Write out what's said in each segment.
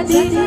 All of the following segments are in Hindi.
Jadi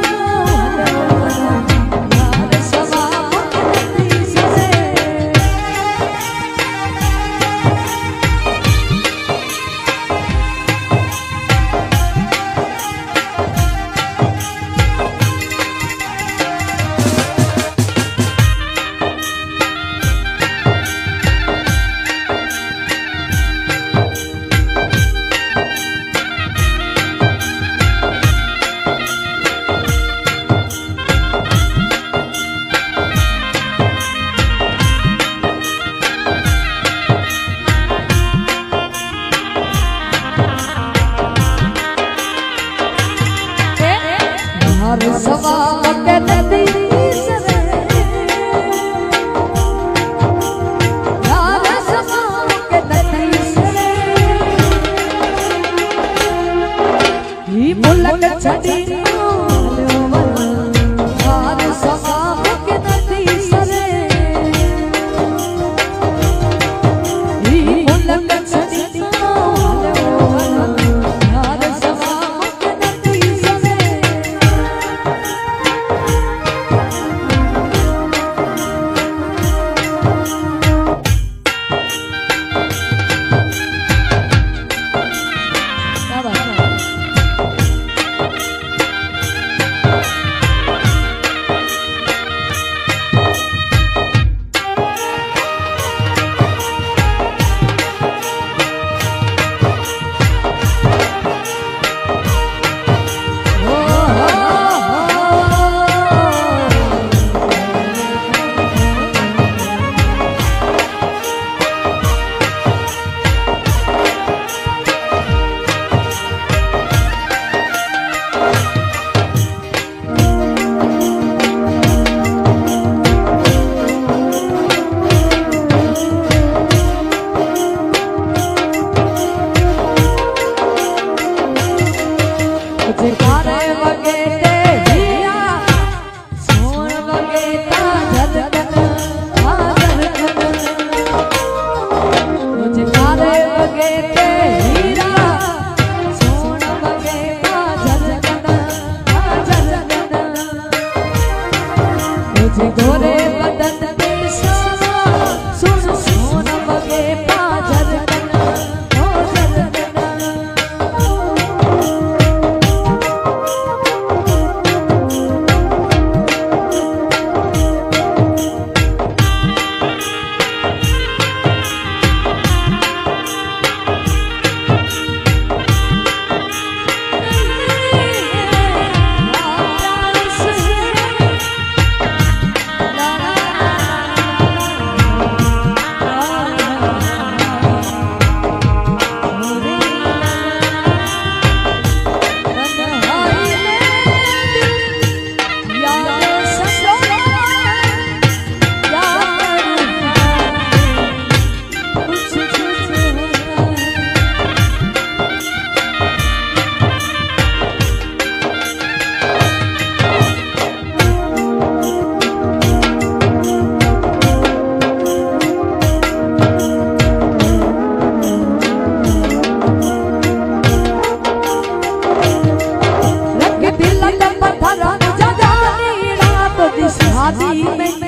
Saturday. दी शादी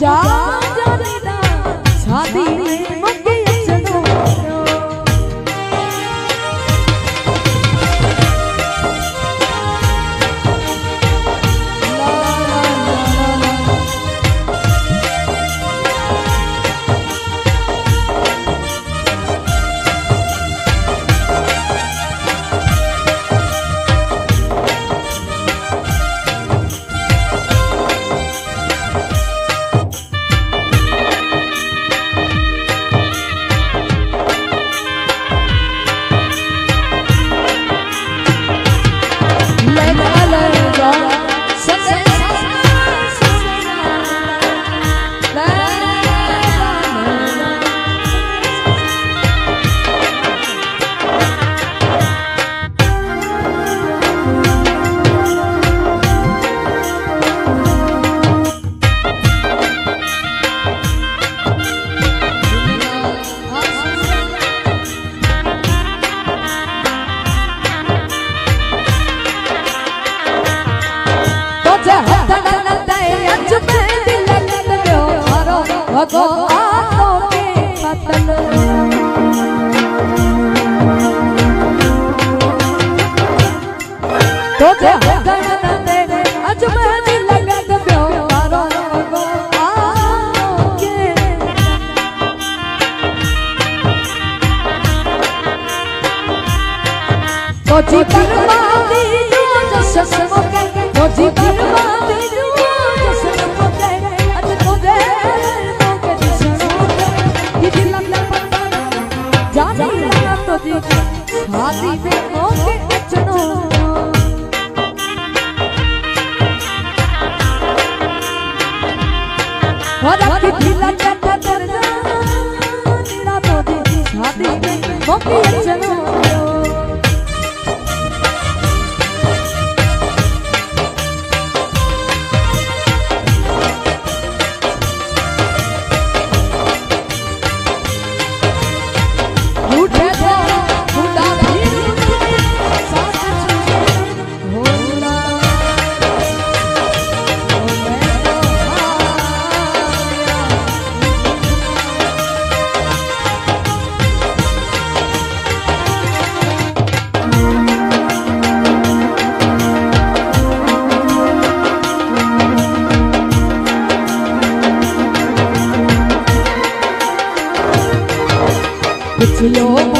जा भगवानों के कत्ल तो जे हदन दे अजमेर लगत ब्यो मारो भगवानों के Moji parvati jo jasas moke Moji parvati jo la to di Shadi me moke achno Hara ki dila chata karna Nira to di Shadi me moke 有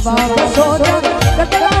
સ્વભાવ શોધ